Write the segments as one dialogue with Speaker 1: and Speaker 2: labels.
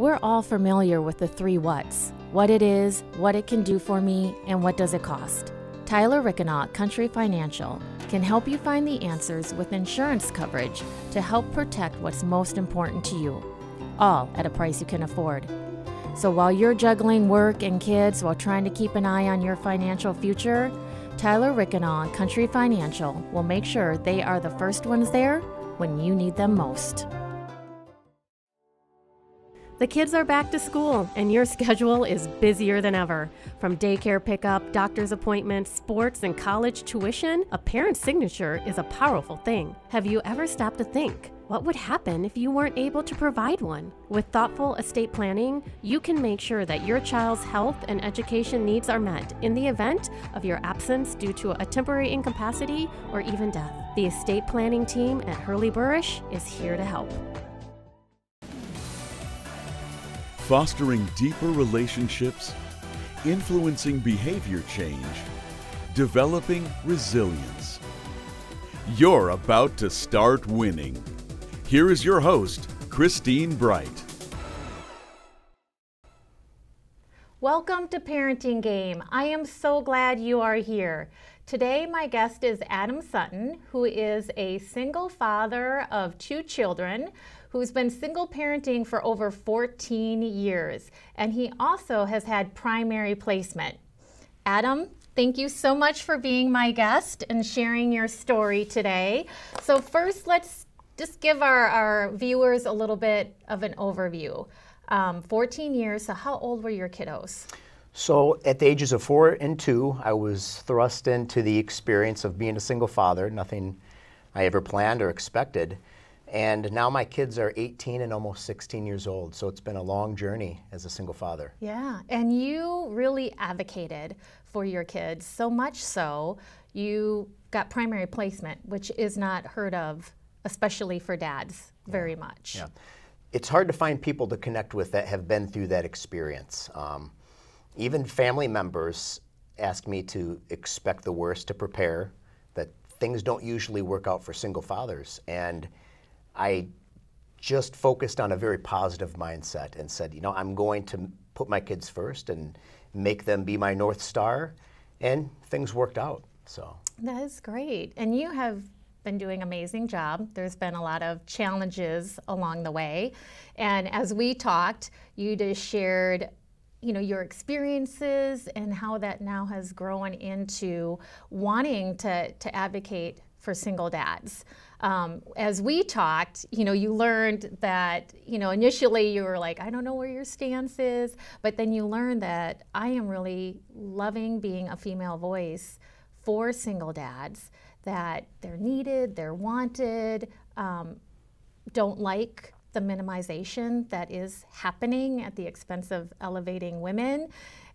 Speaker 1: We're all familiar with the three whats what it is, what it can do for me, and what does it cost. Tyler Rickenaut, Country Financial, can help you find the answers with insurance coverage to help protect what's most important to you, all at a price you can afford. So while you're juggling work and kids while trying to keep an eye on your financial future, Tyler Rickenaut, Country Financial will make sure they are the first ones there when you need them most.
Speaker 2: The kids are back to school, and your schedule is busier than ever. From daycare pickup, doctor's appointments, sports, and college tuition, a parent's signature is a powerful thing. Have you ever stopped to think? What would happen if you weren't able to provide one? With thoughtful estate planning, you can make sure that your child's health and education needs are met in the event of your absence due to a temporary incapacity or even death. The estate planning team at Hurley Burish is here to help.
Speaker 3: Fostering deeper relationships, influencing behavior change, developing resilience. You're about to start winning. Here is your host, Christine Bright.
Speaker 1: Welcome to Parenting Game. I am so glad you are here. Today, my guest is Adam Sutton, who is a single father of two children who's been single parenting for over 14 years, and he also has had primary placement. Adam, thank you so much for being my guest and sharing your story today. So, first, let's just give our, our viewers a little bit of an overview. Um, 14 years, so how old were your kiddos?
Speaker 4: So, at the ages of four and two, I was thrust into the experience of being a single father, nothing I ever planned or expected. And now my kids are 18 and almost 16 years old, so it's been a long journey as a single father.
Speaker 1: Yeah, and you really advocated for your kids, so much so you got primary placement, which is not heard of, especially for dads, yeah. very much.
Speaker 4: Yeah. It's hard to find people to connect with that have been through that experience. Um, even family members ask me to expect the worst to prepare, that things don't usually work out for single fathers. And I just focused on a very positive mindset and said, you know, I'm going to put my kids first and make them be my North Star. And things worked out. So
Speaker 1: that is great. And you have been doing amazing job. There's been a lot of challenges along the way. And as we talked, you just shared you know your experiences and how that now has grown into wanting to, to advocate for single dads um, as we talked, you know, you learned that, you know, initially you were like, I don't know where your stance is, but then you learned that I am really loving being a female voice for single dads, that they're needed, they're wanted, um, don't like the minimization that is happening at the expense of elevating women.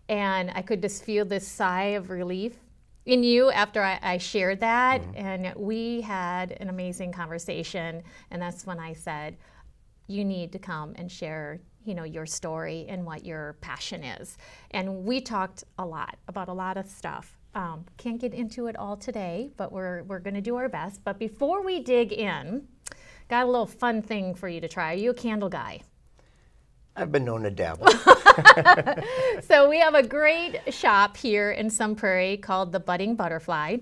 Speaker 1: And I could just feel this sigh of relief in you after I, I shared that, mm-hmm. and we had an amazing conversation. And that's when I said, "You need to come and share." You know your story and what your passion is, and we talked a lot about a lot of stuff. Um, can't get into it all today, but we're we're going to do our best. But before we dig in, got a little fun thing for you to try. Are you a candle guy?
Speaker 4: I've been known to dabble.
Speaker 1: so we have a great shop here in Sun Prairie called the Budding Butterfly.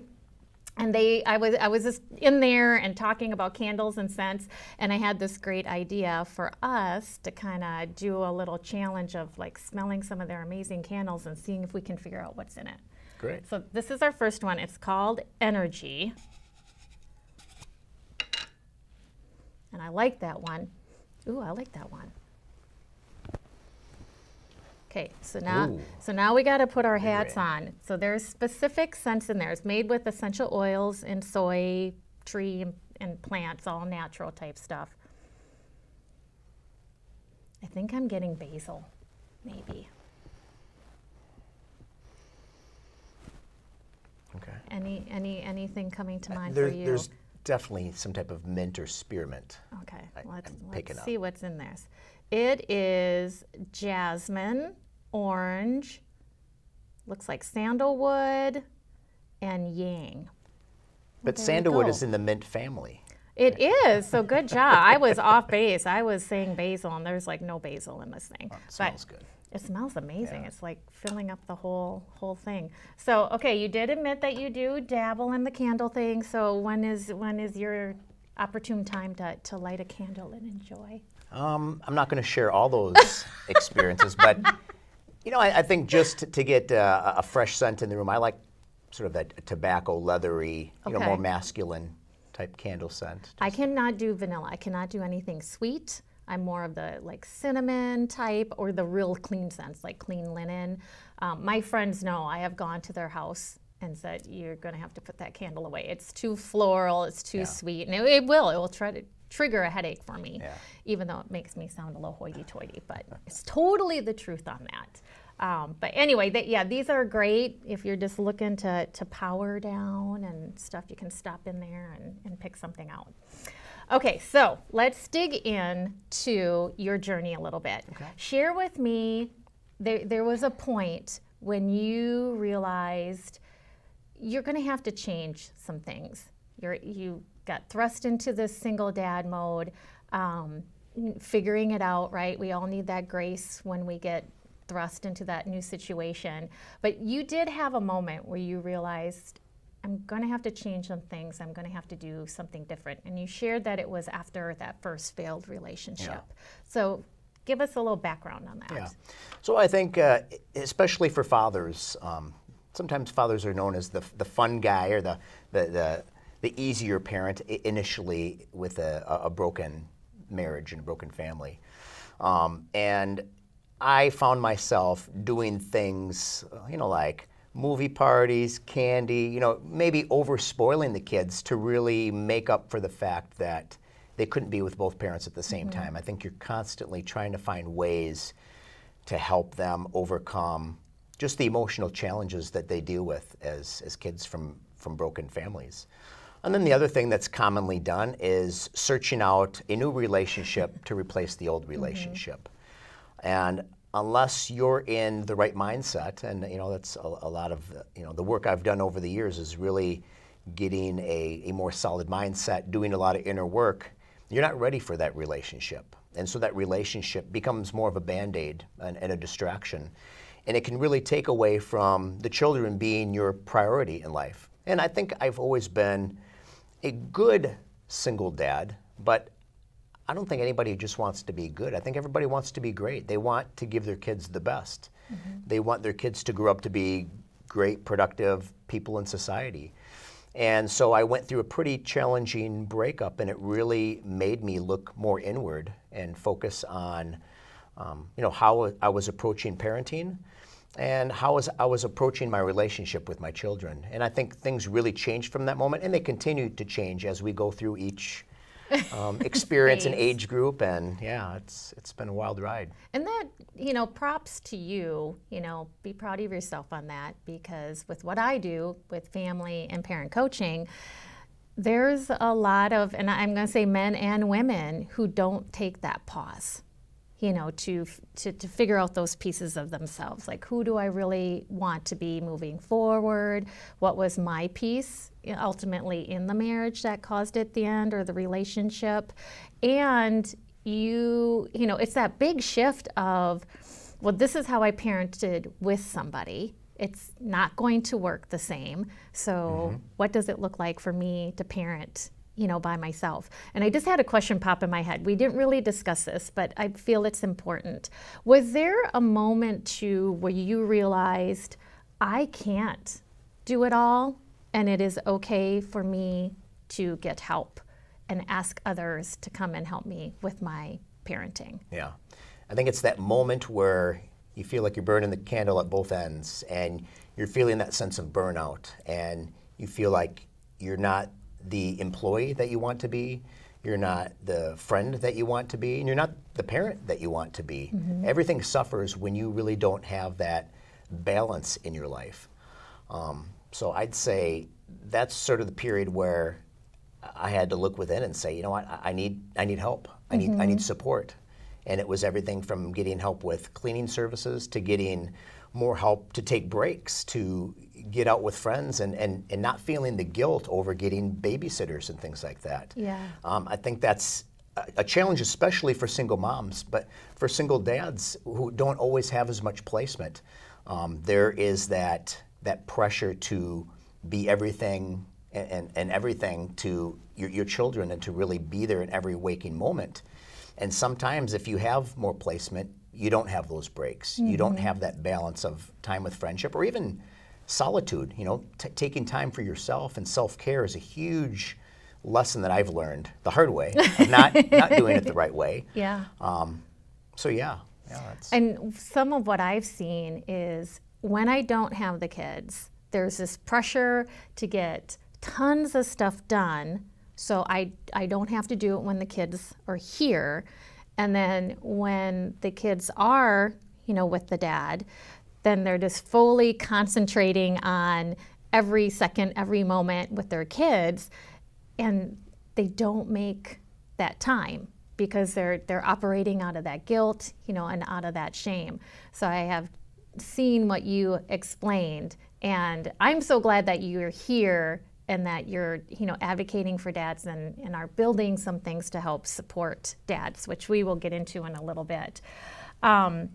Speaker 1: And they, I was, I was just in there and talking about candles and scents, and I had this great idea for us to kind of do a little challenge of like smelling some of their amazing candles and seeing if we can figure out what's in it.
Speaker 4: Great.
Speaker 1: So this is our first one. It's called Energy, and I like that one. Ooh, I like that one. Okay, so now Ooh. so now we got to put our hats on. So there's specific scents in there. It's made with essential oils and soy, tree, and, and plants, all natural type stuff. I think I'm getting basil, maybe.
Speaker 4: Okay.
Speaker 1: Any any anything coming to uh, mind
Speaker 4: there,
Speaker 1: for you?
Speaker 4: There's definitely some type of mint or spearmint.
Speaker 1: Okay, I, let's, let's see what's in this. It is jasmine, orange, looks like sandalwood, and yang.
Speaker 4: But sandalwood is in the mint family.
Speaker 1: It is. So good job. I was off base. I was saying basil, and there's like no basil in this thing.
Speaker 4: Oh, it smells
Speaker 1: but
Speaker 4: good.
Speaker 1: It smells amazing.
Speaker 4: Yeah.
Speaker 1: It's like filling up the whole whole thing. So okay, you did admit that you do dabble in the candle thing. So when is when is your opportune time to, to light a candle and enjoy?
Speaker 4: Um, I'm not going to share all those experiences, but you know, I, I think just to, to get uh, a fresh scent in the room, I like sort of that tobacco, leathery, you know,
Speaker 1: Okay.
Speaker 4: more masculine type candle scent.
Speaker 1: I cannot do vanilla. I cannot do anything sweet. I'm more of the like cinnamon type or the real clean scents, like clean linen. Um, my friends know I have gone to their house and said, "You're going to have to put that candle away. It's too floral. It's too
Speaker 4: Yeah.
Speaker 1: sweet, and it, it will. It will try to trigger a headache for me,
Speaker 4: Yeah.
Speaker 1: even though it makes me sound a little hoity-toity. But it's totally the truth on that. Um, but anyway, they, yeah, these are great if you're just looking to, to power down and stuff. You can stop in there and, and pick something out. Okay, so let's dig in to your journey a little bit. Share with me, there, there was a point when you realized you're going to have to change some things. You're, you got thrust into this single dad mode, um, figuring it out, right? We all need that grace when we get thrust into that new situation. But you did have a moment where you realized, I'm going to have to change some things. I'm going to have to do something different. And you shared that it was after that first failed relationship. Yeah. So give us a little background on that.
Speaker 4: Yeah. So I think, uh, especially for fathers, um, sometimes fathers are known as the, the fun guy or the, the, the, the easier parent initially with a, a broken marriage and a broken family. Um, and I found myself doing things, uh, you know, like movie parties, candy, you know, maybe over spoiling the kids to really make up for the fact that they couldn't be with both parents at the same time. I think you're constantly trying to find ways to help them overcome just the emotional challenges that they deal with as, as kids from, from broken families. And then the other thing that's commonly done is searching out a new relationship to replace the old mm-hmm. relationship. And unless you're in the right mindset, and you know that's a, a lot of the- you know the work I've done over the years is really getting a, a more solid mindset, doing a lot of inner work. You're not ready for that relationship, and so that relationship becomes more of a band aid and, and a distraction, and it can really take away from the children being your priority in life. And I think I've always been a good single dad, but I don't think anybody just wants to be good. I think everybody wants to be great. They want to give their kids the best. They want their kids to grow up to be great, productive people in society. And so I went through a pretty challenging breakup, and it really made me look more inward and focus on, um, you know, how I was approaching parenting, and how was I was approaching my relationship with my children. And I think things really changed from that moment, and they continue to change as we go through each um, experience and age group. And yeah, it's it's been a wild ride.
Speaker 1: And that, you know, props to you, you know, be proud of yourself on that because with what I do with family and parent coaching, there's a lot of, and I'm going to say men and women who don't take that pause, you know, to, to, to figure out those pieces of themselves. Like, who do I really want to be moving forward? What was my piece ultimately in the marriage that caused it at the end or the relationship? And you, you know, it's that big shift of, well, this is how I parented with somebody. It's not going to work the same. So, mm-hmm. what does it look like for me to parent, you know, by myself? And I just had a question pop in my head. We didn't really discuss this, but I feel it's important. Was there a moment too where you realized I can't do it all and it is okay for me to get help and ask others to come and help me with my parenting?
Speaker 4: Yeah. I think it's that moment where you feel like you're burning the candle at both ends and you're feeling that sense of burnout and you feel like you're not the employee that you want to be, you're not the friend that you want to be, and you're not the parent that you want to be. Everything suffers when you really don't have that balance in your life. Um, so I'd say that's sort of the period where I had to look within and say, you know what, I- I need, I need help. I need, I need support. And it was everything from getting help with cleaning services to getting more help to take breaks, to get out with friends, and, and, and not feeling the guilt over getting babysitters and things like that.
Speaker 1: Yeah.
Speaker 4: Um, I think that's a- a challenge, especially for single moms, but for single dads who don't always have as much placement. Um, there is that that pressure to be everything and, and, and everything to your, your children and to really be there in every waking moment. And sometimes, if you have more placement, you don't have those breaks. You don't have that balance of time with friendship or even solitude. You know, taking time for yourself and self care is a huge lesson that I've learned the hard way, not not doing it the right way.
Speaker 1: Yeah.
Speaker 4: Um, so yeah, yeah,
Speaker 1: And some of what I've seen is when I don't have the kids, there's this pressure to get tons of stuff done so I, I don't have to do it when the kids are here. And then when the kids are, you know, with the dad, then they're just fully concentrating on every second, every moment with their kids. And they don't make that time because they're they're operating out of that guilt, you know, and out of that shame. So I have seen what you explained, and I'm so glad that you're here and that you're, you know, advocating for dads and, and are building some things to help support dads, which we will get into in a little bit. Um,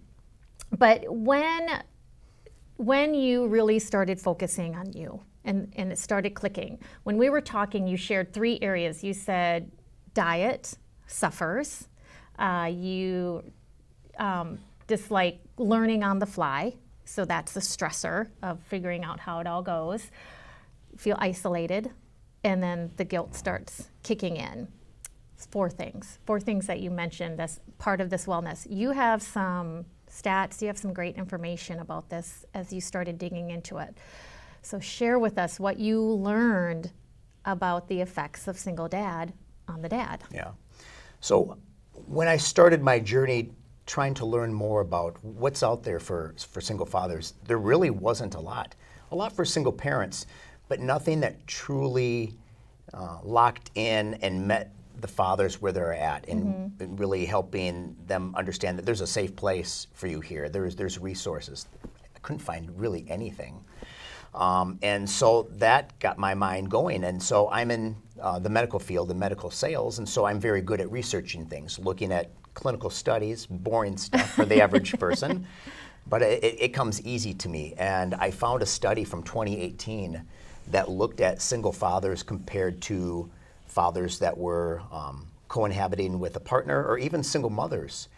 Speaker 1: but when when you really started focusing on you and, and it started clicking, when we were talking, you shared three areas. You said diet suffers, uh, you um, dislike learning on the fly, so that's the stressor of figuring out how it all goes, feel isolated, and then the guilt starts kicking in. Four things, four things that you mentioned as part of this wellness. You have some stats, you have some great information about this as you started digging into it. So, share with us what you learned about the effects of single dad on the dad.
Speaker 4: Yeah. So when I started my journey trying to learn more about what's out there for, for single fathers, there really wasn't a lot. A lot for single parents, but nothing that truly uh, locked in and met the fathers where they're at and, and really helping them understand that there's a safe place for you here. There's, there's resources. I couldn't find really anything. Um, and so that got my mind going. And so I'm in uh, the medical field and medical sales, and so I'm very good at researching things, looking at clinical studies, boring stuff for the average person. But it, it comes easy to me. And I found a study from 2018 that looked at single fathers compared to fathers that were um, co-inhabiting with a partner or even single mothers.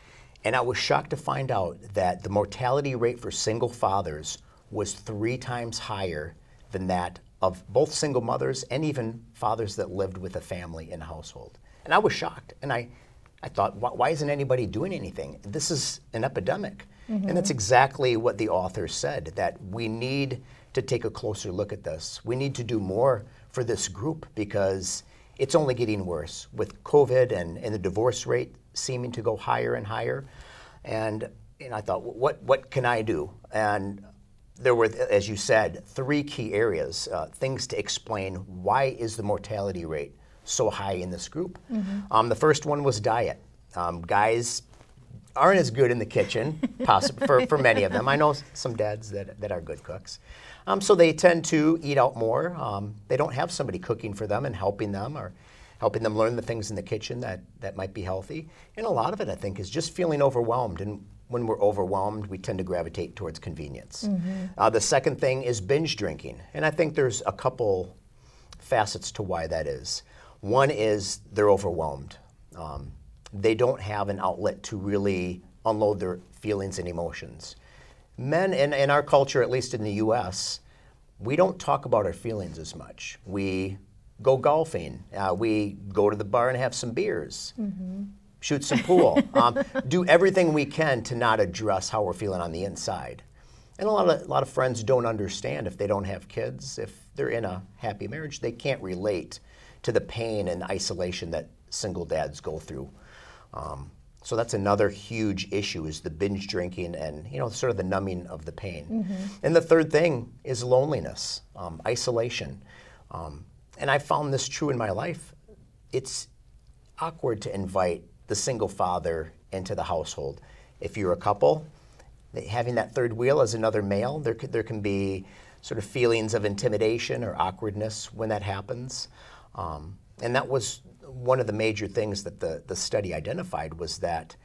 Speaker 4: And I was shocked to find out that the mortality rate for single fathers was three times higher than that of both single mothers and even fathers that lived with a family in a household. And I was shocked. And I, I thought, why, why isn't anybody doing anything? This is an epidemic. And that's exactly what the author said that we need to take a closer look at this. We need to do more for this group because it's only getting worse with COVID and, and the divorce rate seeming to go higher and higher. And, and I thought, what, what can I do? And there were, as you said, three key areas, uh, things to explain why is the mortality rate so high in this group. Um, the first one was diet. Um, guys aren't as good in the kitchen, possibly for, for many of them. I know some dads that, that are good cooks. Um, so they tend to eat out more. Um, they don't have somebody cooking for them and helping them or helping them learn the things in the kitchen that, that might be healthy. And a lot of it, I think, is just feeling overwhelmed. And when we're overwhelmed, we tend to gravitate towards convenience. Uh, the second thing is binge drinking. And I think there's a couple facets to why that is. One is they're overwhelmed. Um, they don't have an outlet to really unload their feelings and emotions. Men in, in our culture, at least in the US, we don't talk about our feelings as much. We go golfing, uh, we go to the bar and have some beers, shoot some pool, um, do everything we can to not address how we're feeling on the inside. And a lot of a lot of friends don't understand if they don't have kids, if they're in a happy marriage, they can't relate to the pain and isolation that single dads go through. Um, so that's another huge issue is the binge drinking and you know sort of the numbing of the pain. And the third thing is loneliness, um, isolation. Um, and I found this true in my life. It's awkward to invite the single father into the household. If you're a couple, having that third wheel as another male, there could, there can be sort of feelings of intimidation or awkwardness when that happens. Um, and that was one of the major things that the, the study identified was that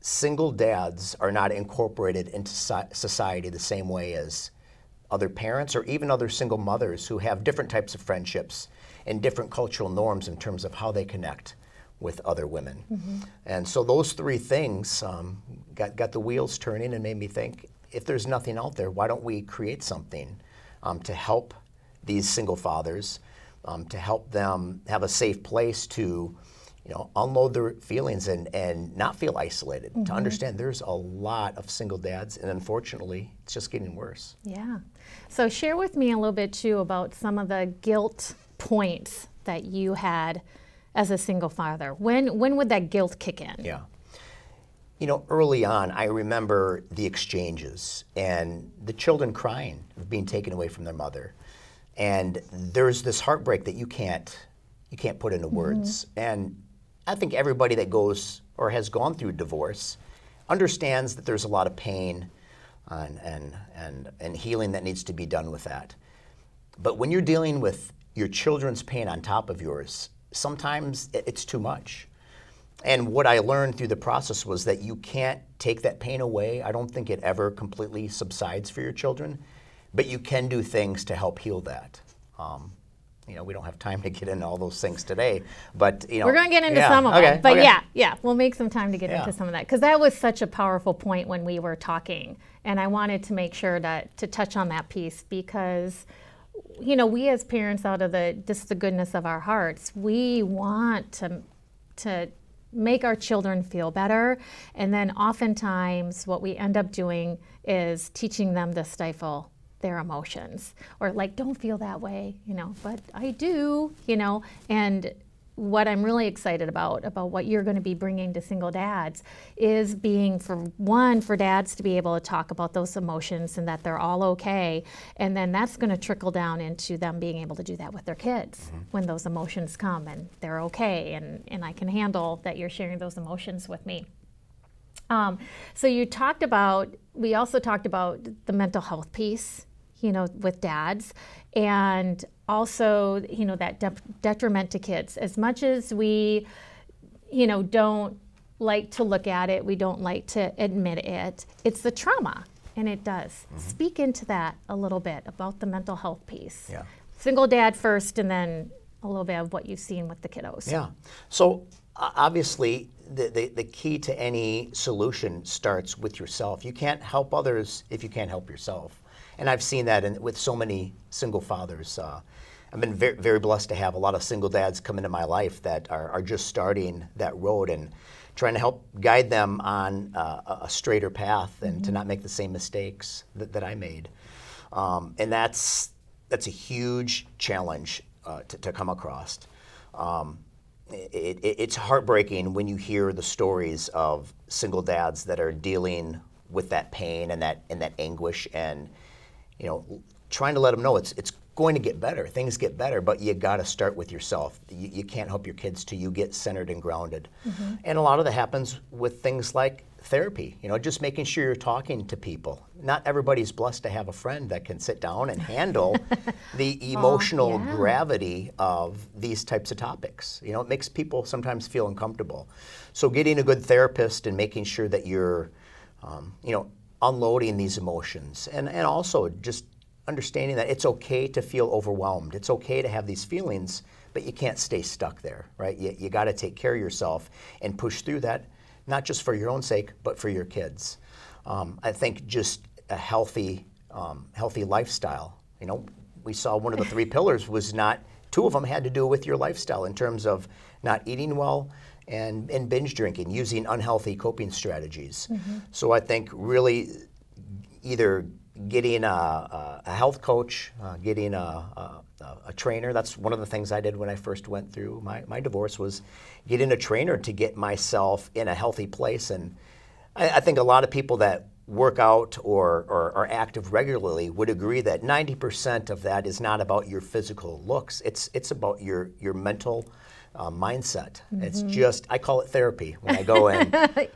Speaker 4: single dads are not incorporated into society the same way as other parents or even other single mothers who have different types of friendships and different cultural norms in terms of how they connect with other women. Mm-hmm. And so those three things um, got, got the wheels turning and made me think if there's nothing out there, why don't we create something um, to help these single fathers, um, to help them have a safe place to you know, unload their feelings and, and not feel isolated. Mm-hmm. To understand there's a lot of single dads, and unfortunately, it's just getting worse.
Speaker 1: Yeah. So, share with me a little bit too about some of the guilt points that you had as a single father. When, when would that guilt kick in?
Speaker 4: Yeah. You know, early on, I remember the exchanges and the children crying of being taken away from their mother. And there's this heartbreak that you can't you can't put into words. Mm-hmm. And I think everybody that goes or has gone through divorce understands that there's a lot of pain and, and, and, and healing that needs to be done with that. But when you're dealing with your children's pain on top of yours, sometimes it's too much. And what I learned through the process was that you can't take that pain away. I don't think it ever completely subsides for your children, but you can do things to help heal that. Um, you know, we don't have time to get into all those things today, but you know,
Speaker 1: we're going to get into
Speaker 4: yeah,
Speaker 1: some of
Speaker 4: okay,
Speaker 1: them. But
Speaker 4: okay.
Speaker 1: yeah, yeah, we'll make some time to get
Speaker 4: yeah.
Speaker 1: into some of that because that was such a powerful point when we were talking, and I wanted to make sure that to touch on that piece because, you know, we as parents, out of the just the goodness of our hearts, we want to to make our children feel better, and then oftentimes what we end up doing is teaching them to stifle their emotions or like don't feel that way you know but i do you know and what i'm really excited about about what you're going to be bringing to single dads is being for one for dads to be able to talk about those emotions and that they're all okay and then that's going to trickle down into them being able to do that with their kids mm-hmm. when those emotions come and they're okay and and i can handle that you're sharing those emotions with me um, so you talked about we also talked about the mental health piece you know, with dads, and also, you know, that de- detriment to kids. As much as we, you know, don't like to look at it, we don't like to admit it, it's the trauma, and it does. Mm-hmm. Speak into that a little bit about the mental health piece.
Speaker 4: Yeah.
Speaker 1: Single dad first, and then a little bit of what you've seen with the kiddos.
Speaker 4: Yeah. So obviously, the, the, the, key to any solution starts with yourself. You can't help others if you can't help yourself and I've seen that in, with so many single fathers. Uh, I've been very, very blessed to have a lot of single dads come into my life that are, are just starting that road and trying to help guide them on uh, a straighter path and mm-hmm. to not make the same mistakes that, that I made. Um, and that's that's a huge challenge uh, to, to, come across. Um, it, it, it's heartbreaking when you hear the stories of single dads that are dealing with that pain and that and that anguish and you know, trying to let them know it's it's going to get better. Things get better, but you got to start with yourself. You, you, can't help your kids till you get centered and grounded. Mm-hmm. And a lot of that happens with things like therapy. You know, just making sure you're talking to people. Not everybody's blessed to have a friend that can sit down and handle the emotional oh, yeah. gravity of these types of topics. You know, it makes people sometimes feel uncomfortable. So getting a good therapist and making sure that you're, um, you know, unloading these emotions and, and also just understanding that it's okay to feel overwhelmed. It's okay to have these feelings, but you can't stay stuck there, right? You, you got to take care of yourself and push through that, not just for your own sake, but for your kids. Um, I think just a healthy, um, healthy lifestyle. You know, we saw one of the three pillars was not. Two of them had to do with your lifestyle in terms of not eating well, and, and binge drinking, using unhealthy coping strategies. Mm-hmm. So I think really either getting a, a health coach, uh, getting a, a, a, trainer. That's one of the things I did when I first went through my, my divorce was getting a trainer to get myself in a healthy place. And I, I think a lot of people that work out or, or are active regularly would agree that 90% of that is not about your physical looks. It's, it's about your, your mental uh, mindset. Mm-hmm. It's just, I call it therapy when I go in.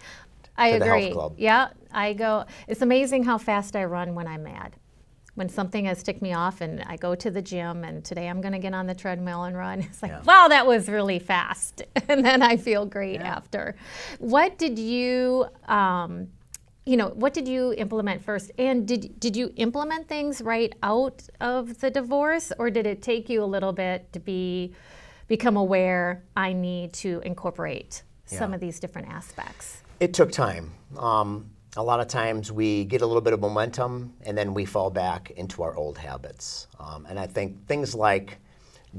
Speaker 1: I agree. Yeah, I go. It's amazing how fast I run when I'm mad. When something has ticked me off, and I go to the gym, and today I'm going to get on the treadmill and run. It's like,
Speaker 4: Yeah.
Speaker 1: wow, that was really fast, and then I feel great after. What did you? Um, you know, what did you implement first? And did did you implement things right out of the divorce, or did it take you a little bit to be become aware? I need to incorporate some of these different aspects.
Speaker 4: It took time. Um, a lot of times we get a little bit of momentum and then we fall back into our old habits. Um, and I think things like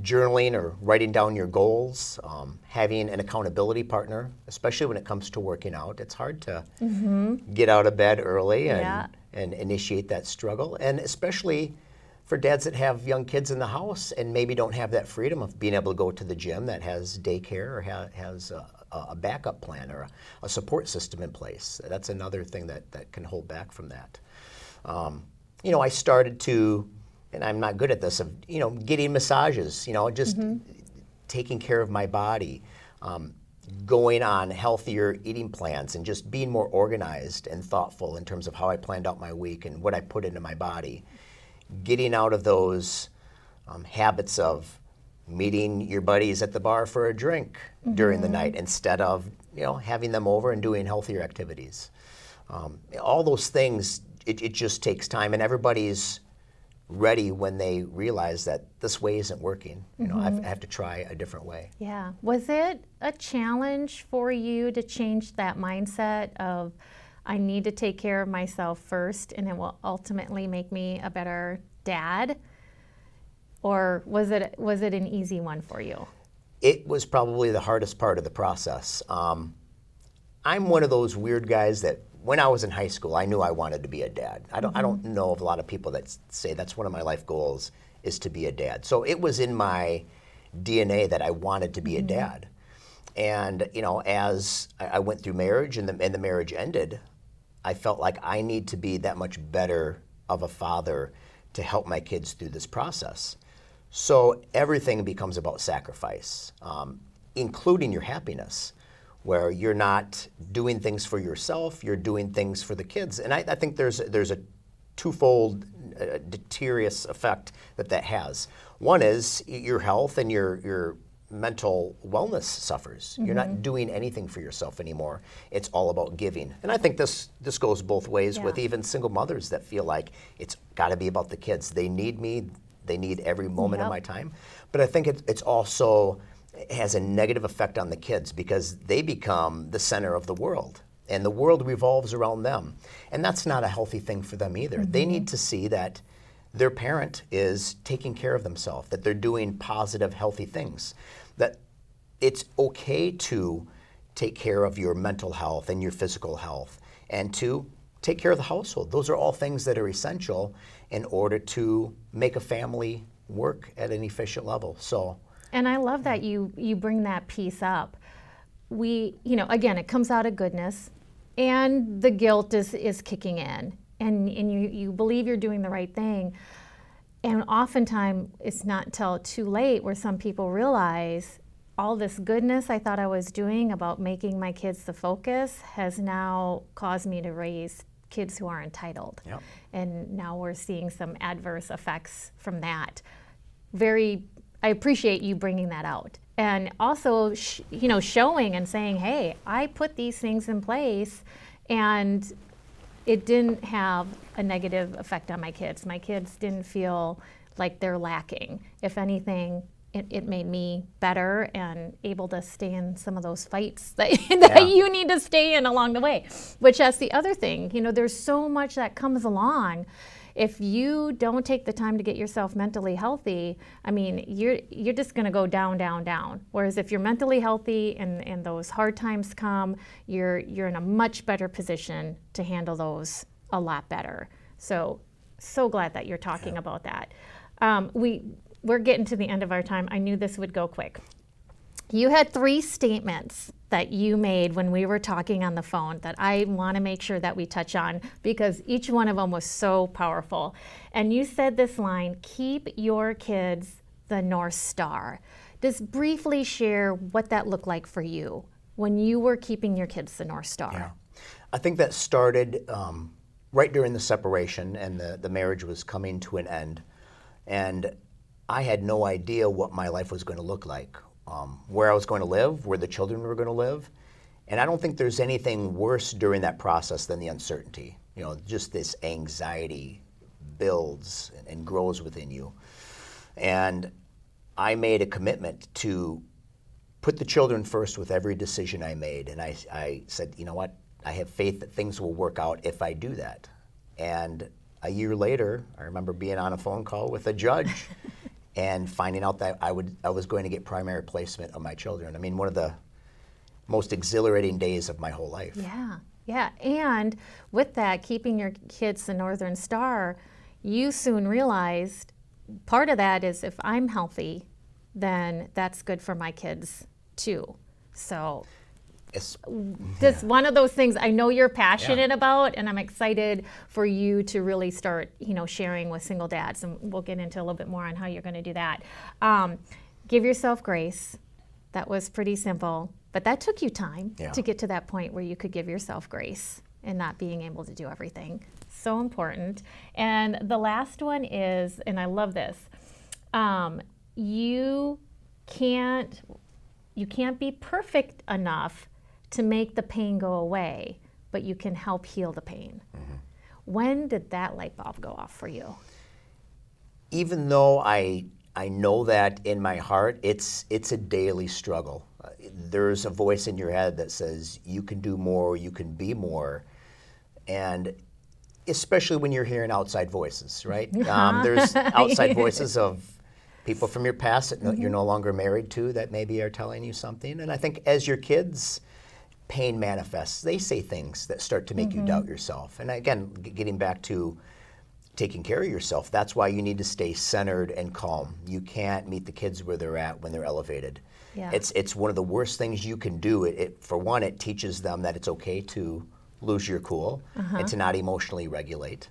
Speaker 4: journaling or writing down your goals, um, having an accountability partner, especially when it comes to working out, it's hard to get out of bed early and,
Speaker 1: Yeah.
Speaker 4: and initiate that struggle. And especially for dads that have young kids in the house and maybe don't have that freedom of being able to go to the gym that has daycare or ha- has a, a backup plan or a, a support system in place. That's another thing that, that can hold back from that. Um, you know, I started to, and I'm not good at this, of, you know, getting massages, you know, just taking care of my body, um, going on healthier eating plans, and just being more organized and thoughtful in terms of how I planned out my week and what I put into my body. Getting out of those um, habits of meeting your buddies at the bar for a drink during the night instead of you know having them over and doing healthier activities. Um, all those things, it, it just takes time, and everybody's ready when they realize that this way isn't working. You know, I've, I have to try a different way.
Speaker 1: Yeah. Was it a challenge for you to change that mindset of, I need to take care of myself first and it will ultimately make me a better dad? Or was it, was it an easy one for you?
Speaker 4: It was probably the hardest part of the process. Um, I'm one of those weird guys that when I was in high school, I knew I wanted to be a dad. I don't, I don't know of a lot of people that say that's one of my life goals is to be a dad. So it was in my DNA that I wanted to be a dad. And you know, as I, I went through marriage and the, and the marriage ended, I felt like I need to be that much better of a father to help my kids through this process. So everything becomes about sacrifice, um, including your happiness, where you're not doing things for yourself, you're doing things for the kids. And I, I think there's there's a twofold uh, deleterious effect that that has. One is your health and your your mental wellness suffers. You're not mm-hmm. doing anything for yourself anymore. It's all about giving. And I think this this goes both ways with even single mothers that feel like it's got to be about the kids. They need me. They need every moment of my time. But I think it, it's also it has a negative effect on the kids because they become the center of the world and the world revolves around them. And that's not a healthy thing for them either. They need mm-hmm. to see that their parent is taking care of themselves, that they're doing positive, healthy things, that it's okay to take care of your mental health and your physical health and to take care of the household. Those are all things that are essential in order to make a family work at an efficient level. So,
Speaker 1: And I love that you you bring that piece up. We, you know, again, it comes out of goodness, and the guilt is is kicking in, and and you you believe you're doing the right thing, and oftentimes it's not until too late where some people realize all this goodness I thought I was doing about making my kids the focus has now caused me to raise kids who are entitled,
Speaker 4: Yep.
Speaker 1: and now we're seeing some adverse effects from that. Very i appreciate you bringing that out. And also sh- you know showing and saying hey i put these things in place and it didn't have a negative effect on my kids my kids didn't feel like they're lacking if anything it, it made me better and able to stay in some of those fights that, that
Speaker 4: Yeah.
Speaker 1: you need to stay in along the way which that's the other thing you know there's so much that comes along if you don't take the time to get yourself mentally healthy, I mean, you're you're just going to go down, down, down. Whereas if you're mentally healthy and, and those hard times come, you're you're in a much better position to handle those a lot better. So so glad that you're talking about that. Um, we we're getting to the end of our time. I knew this would go quick. You had three statements that you made when we were talking on the phone that I want to make sure that we touch on because each one of them was so powerful. And you said this line keep your kids the North Star. Just briefly share what that looked like for you when you were keeping your kids the North Star. Yeah.
Speaker 4: I think that started um, right during the separation and the, the marriage was coming to an end. And I had no idea what my life was going to look like, um, where I was going to live, where the children were going to live. And I don't think there's anything worse during that process than the uncertainty. You know, just this anxiety builds and grows within you. And I made a commitment to put the children first with every decision I made. And I, I said, you know what? I have faith that things will work out if I do that. And a year later, I remember being on a phone call with a judge and finding out that I would I was going to get primary placement of my children. I mean, one of the most exhilarating days of my whole life.
Speaker 1: Yeah. Yeah, and with that, keeping your kids the Northern Star, you soon realized part of that is if I'm healthy, then that's good for my kids too. So
Speaker 4: It's,
Speaker 1: this one of those things I know you're passionate about, and I'm excited for you to really start, you know, sharing with single dads, and we'll get into a little bit more on how you're going to do that. Um, give yourself grace. That was pretty simple, but that took you time
Speaker 4: Yeah.
Speaker 1: to get to that point where you could give yourself grace and not being able to do everything. So important. And the last one is, and I love this. Um, you can't you can't be perfect enough to make the pain go away, but you can help heal the pain. When did that light bulb go off for you?
Speaker 4: even though I I know that in my heart, it's it's a daily struggle. Uh, there's a voice in your head that says you can do more, you can be more, and especially when you're hearing outside voices, right? Um, there's outside voices of people from your past that no, you're no longer married to that maybe are telling you something. And I think as your kids pain manifests, they say things that start to make you doubt mm-hmm. yourself. And again, g- getting back to taking care of yourself. That's why you need to stay centered and calm. You can't meet the kids where they're at when they're elevated.
Speaker 1: Yeah.
Speaker 4: It's it's one of the worst things you can do. It, it for one, it teaches them that it's okay to lose your cool and uh-huh. to not emotionally regulate.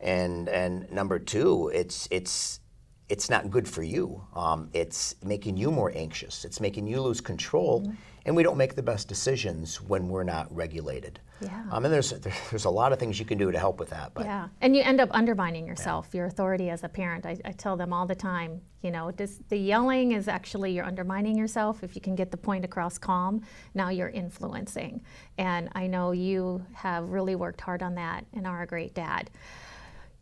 Speaker 4: And and number two, it's it's it's not good for you. Um, it's making you more anxious. It's making you lose control, mm-hmm. And we don't make the best decisions when we're not regulated.
Speaker 1: Yeah.
Speaker 4: Um, and there's there's a lot of things you can do to help with that. But
Speaker 1: Yeah, and you end up undermining yourself, your authority as a parent. I, I tell them all the time, you know, this, the yelling is actually you're undermining yourself. If you can get the point across calm, now you're influencing. And I know you have really worked hard on that and are a great dad.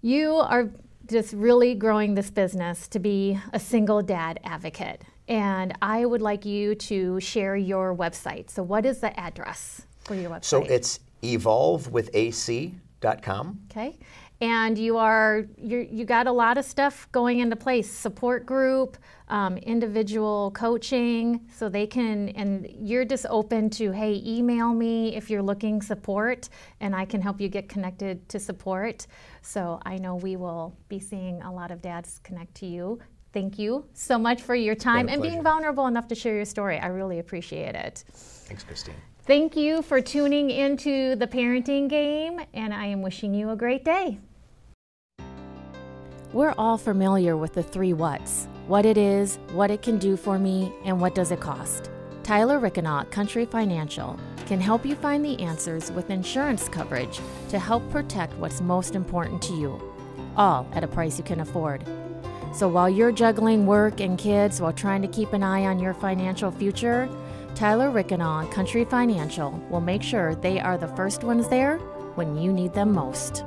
Speaker 1: You are just really growing this business to be a single dad advocate. And I would like you to share your website. So, what is the address for your website?
Speaker 4: So it's evolvewithac.com.
Speaker 1: Okay. And you are you you got a lot of stuff going into place. Support group, um, individual coaching, so they can. And you're just open to hey, email me if you're looking support, and I can help you get connected to support. So I know we will be seeing a lot of dads connect to you. Thank you so much for your time and being vulnerable enough to share your story. I really appreciate it.
Speaker 4: Thanks, Christine.
Speaker 1: Thank you for tuning into the parenting game, and I am wishing you a great day.
Speaker 2: We're all familiar with the three whats what it is, what it can do for me, and what does it cost. Tyler Rickenaut, Country Financial, can help you find the answers with insurance coverage to help protect what's most important to you, all at a price you can afford. So while you're juggling work and kids while trying to keep an eye on your financial future, Tyler Rickenaut, Country Financial, will make sure they are the first ones there when you need them most.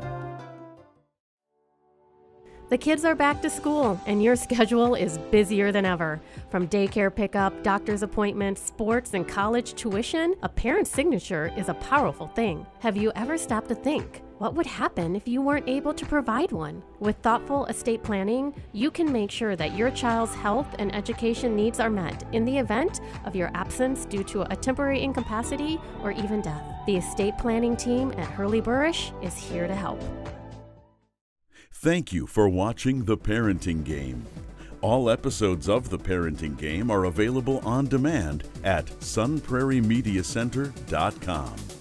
Speaker 2: The kids are back to school, and your schedule is busier than ever. From daycare pickup, doctor's appointments, sports, and college tuition, a parent's signature is a powerful thing. Have you ever stopped to think? What would happen if you weren't able to provide one? With thoughtful estate planning, you can make sure that your child's health and education needs are met in the event of your absence due to a temporary incapacity or even death. The estate planning team at Hurley Burish is here to help.
Speaker 3: Thank you for watching The Parenting Game. All episodes of The Parenting Game are available on demand at sunprairiemediacenter.com.